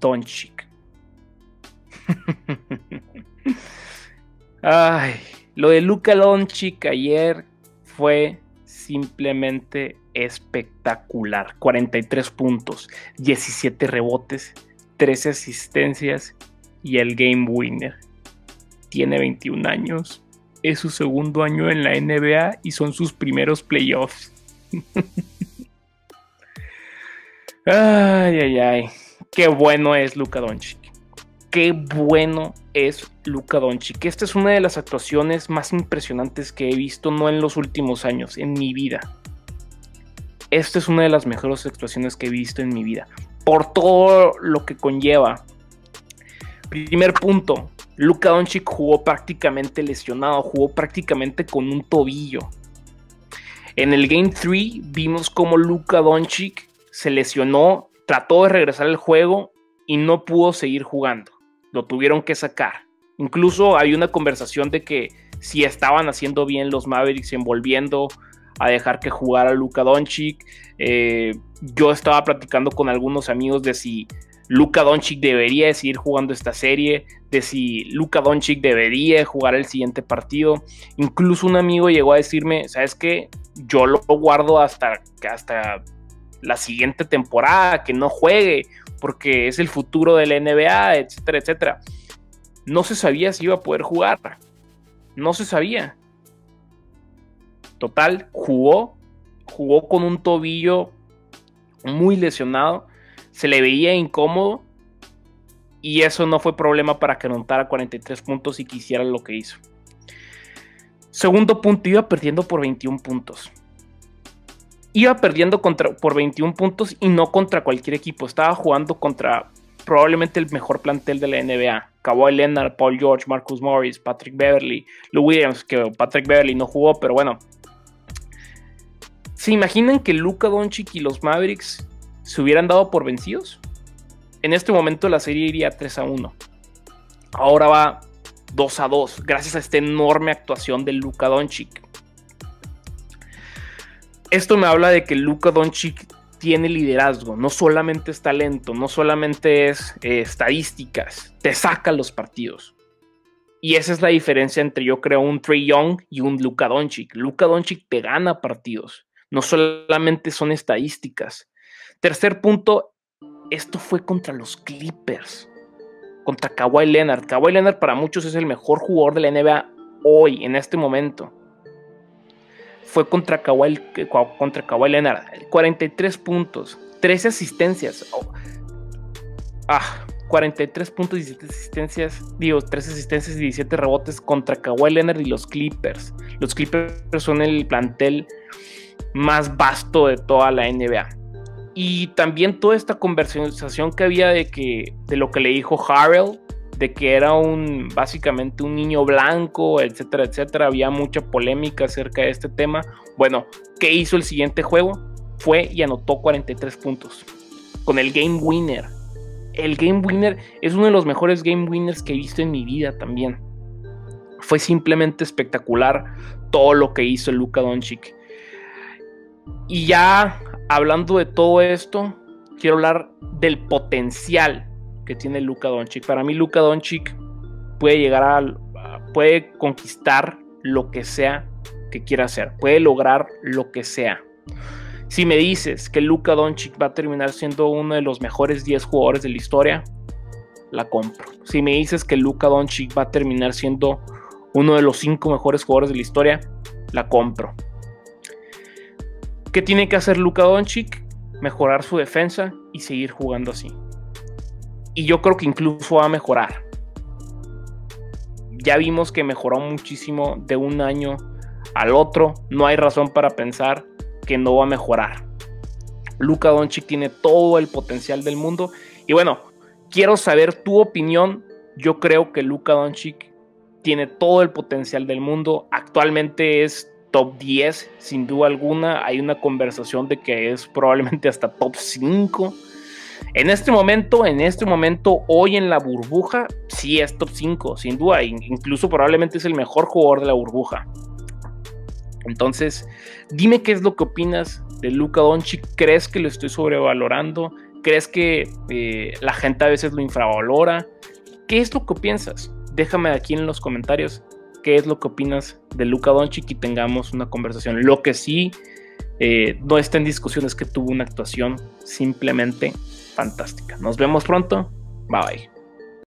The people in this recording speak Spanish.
Doncic. Ay, lo de Luka Doncic ayer fue simplemente espectacular. 43 puntos, 17 rebotes, 13 asistencias y el game winner. Tiene 21 años, es su segundo año en la NBA y son sus primeros playoffs. ay, ay, ay. Qué bueno es Luka Doncic. Qué bueno es Luka Doncic. Esta es una de las actuaciones más impresionantes que he visto, no en los últimos años, en mi vida. Esta es una de las mejores actuaciones que he visto en mi vida. Por todo lo que conlleva. Primer punto. Luka Doncic jugó prácticamente lesionado, jugó prácticamente con un tobillo. En el Game 3 vimos cómo Luka Doncic se lesionó, trató de regresar al juego y no pudo seguir jugando. Lo tuvieron que sacar. Incluso hay una conversación de que si estaban haciendo bien los Mavericks envolviendo a dejar que jugara Luka Doncic. Eh, yo estaba platicando con algunos amigos de si Luka Doncic debería seguir jugando esta serie, de si Luka Doncic debería jugar el siguiente partido. Incluso un amigo llegó a decirme, ¿sabes qué? Yo lo guardo hasta, hasta la siguiente temporada, que no juegue, porque es el futuro de la NBA, etcétera, etcétera. No se sabía si iba a poder jugar. No se sabía. Total, jugó, jugó con un tobillo muy lesionado, se le veía incómodo y eso no fue problema para que anotara 43 puntos y quisiera lo que hizo. Segundo punto, iba perdiendo por 21 puntos. Iba perdiendo contra, por 21 puntos y no contra cualquier equipo. Estaba jugando contra probablemente el mejor plantel de la NBA. Kawhi Leonard, Paul George, Marcus Morris, Patrick Beverly, Lou Williams, que Patrick Beverly no jugó, pero bueno, ¿Se imaginan que Luka Doncic y los Mavericks se hubieran dado por vencidos? En este momento la serie iría 3 a 1. Ahora va 2 a 2, gracias a esta enorme actuación de Luka Doncic. Esto me habla de que Luka Doncic tiene liderazgo, no solamente es talento, no solamente es eh, estadísticas, te saca los partidos. Y esa es la diferencia entre yo creo un Trey Young y un Luka Doncic. Luka Doncic te gana partidos. No solamente son estadísticas. Tercer punto, esto fue contra los Clippers, contra Kawhi Leonard. Kawhi Leonard para muchos es el mejor jugador de la NBA hoy, en este momento. Fue contra Kawhi, contra Kawhi Leonard. 43 puntos, 13 asistencias. Oh. Ah, 43 puntos, 17 asistencias, digo, 13 asistencias y 17 rebotes contra Kawhi Leonard y los Clippers. Los Clippers son el plantel más vasto de toda la NBA. Y también toda esta conversación que había de que de lo que le dijo Harrell, de que era un básicamente un niño blanco, etcétera, etcétera, había mucha polémica acerca de este tema. Bueno, ¿qué hizo el siguiente juego? Fue y anotó 43 puntos con el game winner. El game winner es uno de los mejores game winners que he visto en mi vida también. Fue simplemente espectacular todo lo que hizo Luka Doncic. Y ya hablando de todo esto, quiero hablar del potencial que tiene Luka Doncic. Para mí Luka Doncic puede llegar a puede conquistar lo que sea que quiera hacer, puede lograr lo que sea. Si me dices que Luka Doncic va a terminar siendo uno de los mejores 10 jugadores de la historia, la compro. Si me dices que Luka Doncic va a terminar siendo uno de los 5 mejores jugadores de la historia, la compro. ¿Qué tiene que hacer Luka Doncic? Mejorar su defensa y seguir jugando así. Y yo creo que incluso va a mejorar. Ya vimos que mejoró muchísimo de un año al otro. No hay razón para pensar que no va a mejorar. Luka Doncic tiene todo el potencial del mundo. Y bueno, quiero saber tu opinión. Yo creo que Luka Doncic tiene todo el potencial del mundo. Actualmente es top 10, sin duda alguna. Hay una conversación de que es probablemente hasta top 5. En este momento, en este momento, hoy en la burbuja, sí es top 5, sin duda. Incluso probablemente es el mejor jugador de la burbuja. Entonces, dime qué es lo que opinas de Luka Doncic. ¿Crees que lo estoy sobrevalorando? ¿Crees que eh, la gente a veces lo infravalora? ¿Qué es lo que piensas? Déjame aquí en los comentarios qué es lo que opinas de Luka Doncic y tengamos una conversación. Lo que sí eh, no está en discusión es que tuvo una actuación simplemente fantástica. Nos vemos pronto. Bye bye.